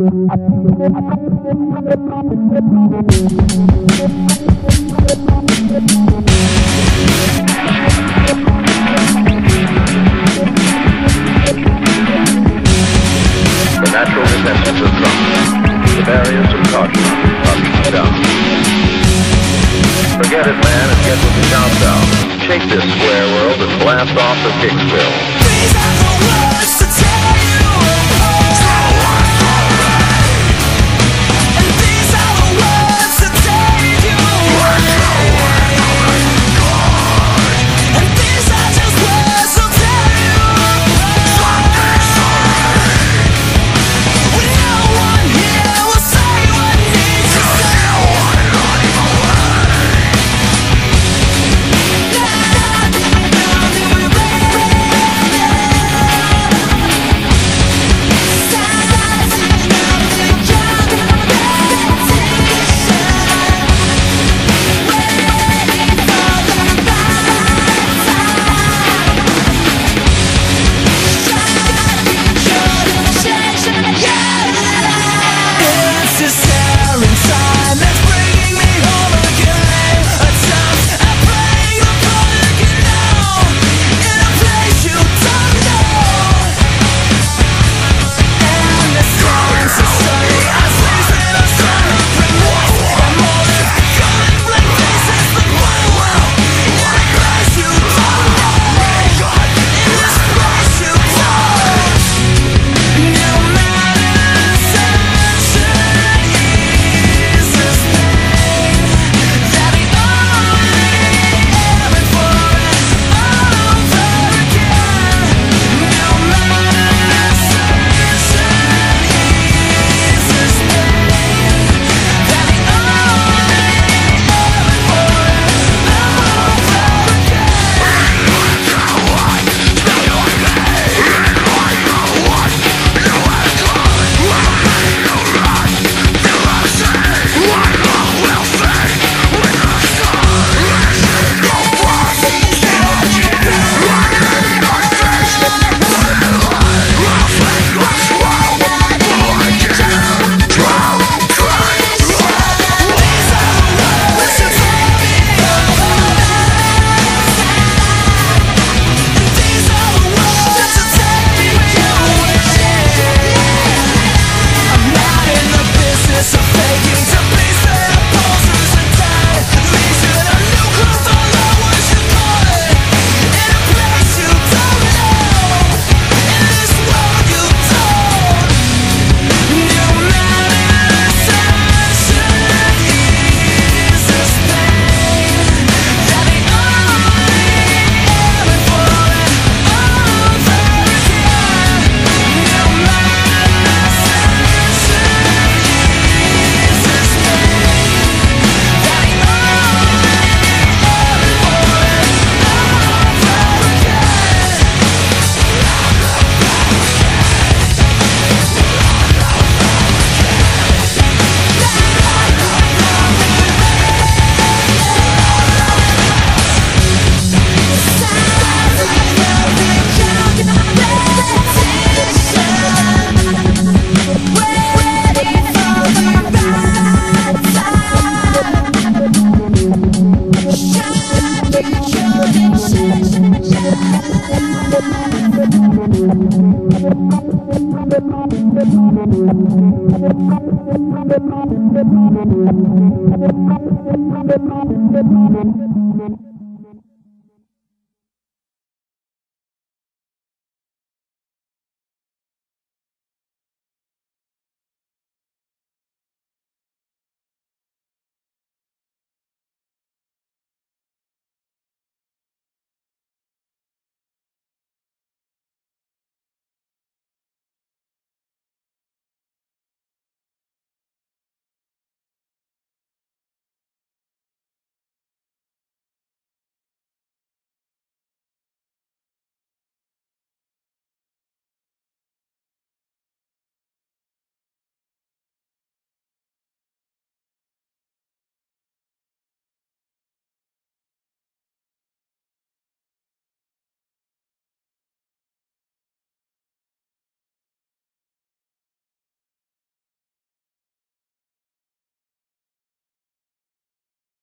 The natural defenses of dropped. The barriers of caution are down. Forget it, man, and get with the countdown. Shake this square world and blast off the Kicksville. Thank you.